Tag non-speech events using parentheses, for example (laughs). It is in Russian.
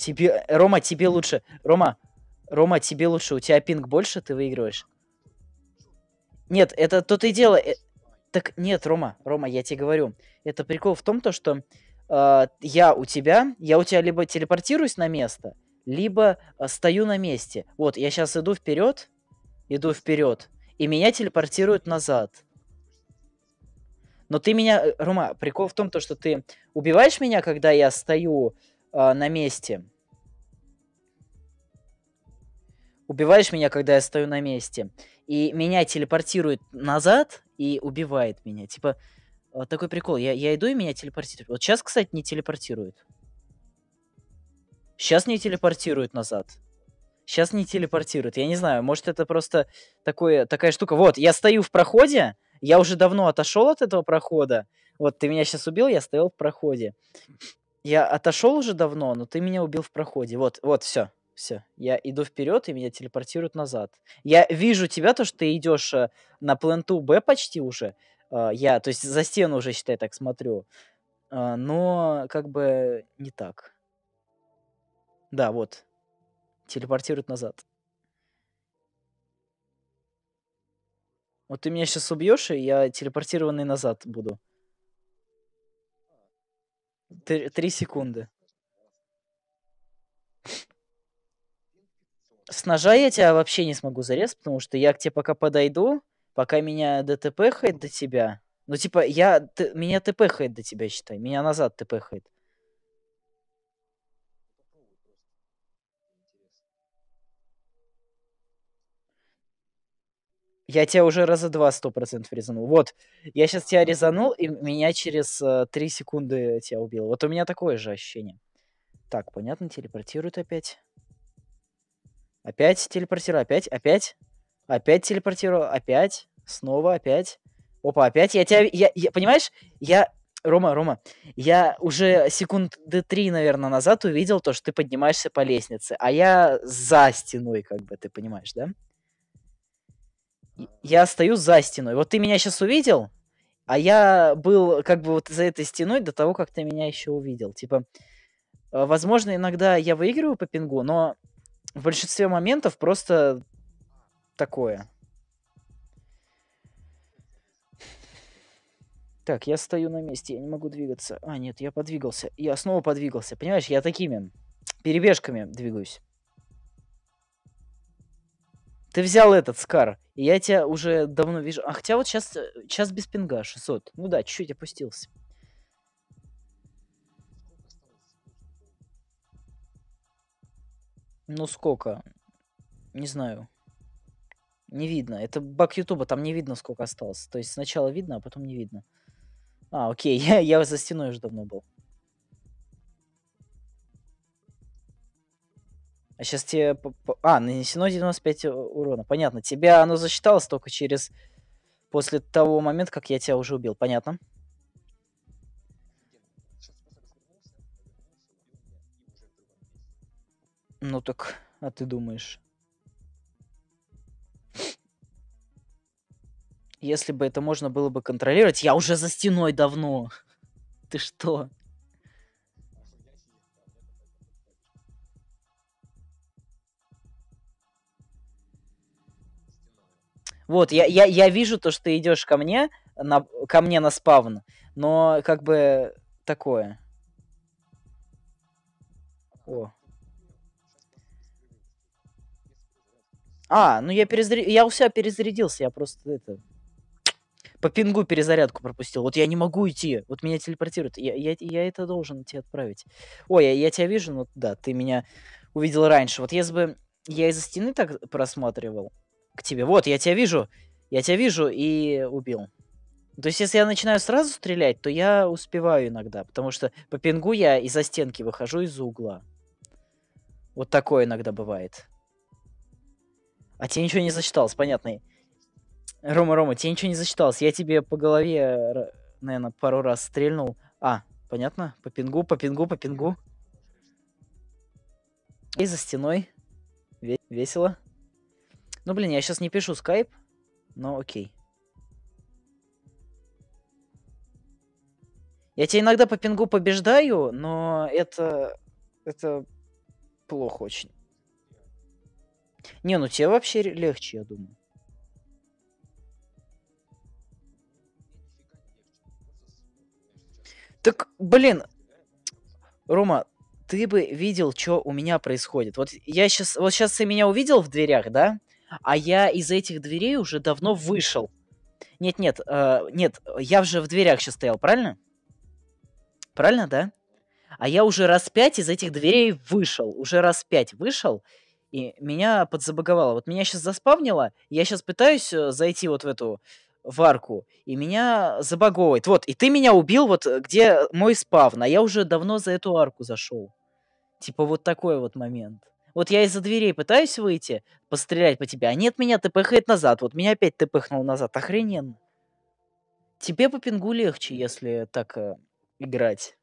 Тебе, Рома, тебе лучше. Рома, Рома, тебе лучше. У тебя пинг больше, ты выигрываешь. Нет, это то и дело. э, Так нет, Рома, Рома, я тебе говорю. Это прикол в том, то, что э, я у тебя, я у тебя либо телепортируюсь на место, либо э, стою на месте. Вот, я сейчас иду вперед, иду вперед, и меня телепортируют назад. Но ты меня, э, Рома, прикол в том, то, что ты убиваешь меня, когда я стою э, на месте. Убиваешь меня, когда я стою на месте. И меня телепортирует назад и убивает меня. Типа, э, такой прикол. Я, я иду и меня телепортируют. Вот сейчас, кстати, не телепортирует. Сейчас не телепортирует назад. Сейчас не телепортирует. Я не знаю, может это просто такое, такая штука. Вот, я стою в проходе, я уже давно отошел от этого прохода. Вот, ты меня сейчас убил, я стоял в проходе. Я отошел уже давно, но ты меня убил в проходе. Вот, вот, все. Все. Я иду вперед, и меня телепортируют назад. Я вижу тебя, то, что ты идешь э, на пленту Б почти уже. Э, я, то есть за стену уже, считай, так смотрю. Э, но как бы не так. Да, вот. Телепортируют назад. Вот ты меня сейчас убьешь, и я телепортированный назад буду. Три, секунды. С ножа я тебя вообще не смогу зарезать, потому что я к тебе пока подойду, пока меня ДТП хает до тебя. Ну, типа, я, т- меня ТП хает до тебя, считай. Меня назад ТП хает. Я тебя уже раза два сто процентов резанул. Вот, я сейчас тебя резанул, и меня через э, три секунды тебя убил. Вот у меня такое же ощущение. Так, понятно, телепортирует опять. Опять телепортирую, опять, опять. Опять телепортирую, опять. Снова, опять. Опа, опять. Я тебя, я, я- понимаешь, я... Рома, Рома, я уже секунды три, наверное, назад увидел то, что ты поднимаешься по лестнице, а я за стеной, как бы, ты понимаешь, да? Я стою за стеной. Вот ты меня сейчас увидел, а я был как бы вот за этой стеной до того, как ты меня еще увидел. Типа, э, возможно, иногда я выигрываю по пингу, но в большинстве моментов просто такое. Так, я стою на месте, я не могу двигаться. А, нет, я подвигался. Я снова подвигался. Понимаешь, я такими перебежками двигаюсь. Ты взял этот Скар, и я тебя уже давно вижу. А хотя вот сейчас, сейчас без пинга 600. Ну да, чуть-чуть опустился. Ну сколько? Не знаю. Не видно. Это баг Ютуба, там не видно, сколько осталось. То есть сначала видно, а потом не видно. А, окей, (laughs) я, я за стеной уже давно был. А сейчас тебе... А, нанесено 95 у- урона. Понятно. Тебя оно засчиталось только через... После того момента, как я тебя уже убил. Понятно? Ну так, а ты думаешь? Если бы это можно было бы контролировать, я уже за стеной давно. Ты что? Вот, я, я, я вижу то, что ты идешь ко мне, на, ко мне на спавн, но как бы такое. О. А, ну я перезаря... Я у себя перезарядился, я просто это... По пингу перезарядку пропустил. Вот я не могу идти. Вот меня телепортируют. Я, я, я это должен тебе отправить. Ой, я, я тебя вижу, ну да, ты меня увидел раньше. Вот если бы я из-за стены так просматривал к тебе. Вот, я тебя вижу. Я тебя вижу и убил. То есть, если я начинаю сразу стрелять, то я успеваю иногда. Потому что по пингу я из-за стенки выхожу из-за угла. Вот такое иногда бывает. А тебе ничего не зачиталось, понятно. Рома, Рома, тебе ничего не зачиталось. Я тебе по голове, наверное, пару раз стрельнул. А, понятно? По пингу, по пингу, по пингу. И за стеной. Ве- весело. Ну, блин, я сейчас не пишу скайп, но окей. Я тебя иногда по пингу побеждаю, но это... Это Плохо очень. Не, ну тебе вообще легче, я думаю. Так, блин, Рома, ты бы видел, что у меня происходит. Вот я сейчас, вот сейчас ты меня увидел в дверях, да? А я из этих дверей уже давно вышел. Нет, нет, э, нет, я уже в дверях сейчас стоял, правильно? Правильно, да? А я уже раз пять из этих дверей вышел. Уже раз пять вышел, и меня подзабаговало. Вот меня сейчас заспавнило, я сейчас пытаюсь э, зайти вот в эту в арку, и меня забаговывает. Вот, и ты меня убил вот э, где мой спавн, а я уже давно за эту арку зашел. Типа вот такой вот момент. Вот я из-за дверей пытаюсь выйти, пострелять по тебе, а нет, меня тпхает назад. Вот меня опять тпхнул назад. Охрененно. Тебе по пингу легче, если так э, играть.